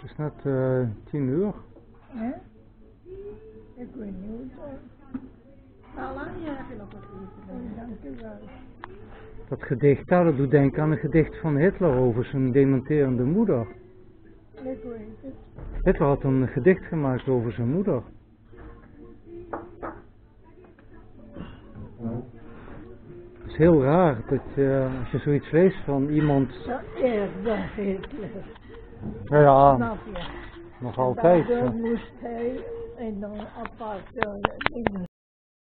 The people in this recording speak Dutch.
Het is net eh, tien uur. Hè? Ik weet niet hoe het. Al lang je heb je nog wat eten. Dank u wel. Dat gedicht daar, dat doet denken aan een gedicht van Hitler over zijn dementerende moeder. Ik weet het. Hitler had een gedicht gemaakt over zijn moeder. Is heel raar dat je, als je zoiets leest van iemand, eerder Hitler. nou ja, je? nog altijd. Moest hij in een aparte